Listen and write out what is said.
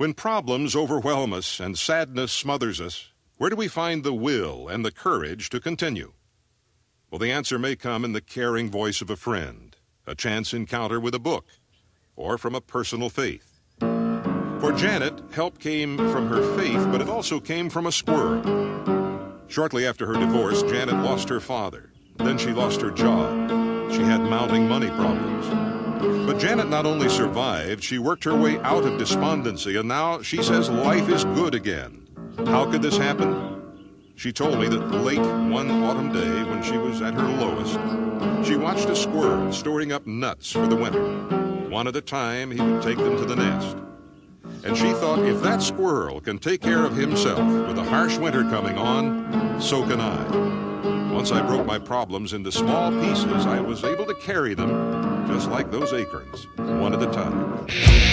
When problems overwhelm us and sadness smothers us, where do we find the will and the courage to continue? Well, the answer may come in the caring voice of a friend, a chance encounter with a book, or from a personal faith. For Janet, help came from her faith, but it also came from a squirrel. Shortly after her divorce, Janet lost her father. Then she lost her job. She had mounting money problems. But Janet not only survived, she worked her way out of despondency, and now she says life is good again. How could this happen? She told me that late one autumn day, when she was at her lowest, she watched a squirrel storing up nuts for the winter. One at a time, he would take them to the nest. And she thought, if that squirrel can take care of himself with a harsh winter coming on, so can I. Once I broke my problems into small pieces, I was able to carry them just like those acorns, one at a time.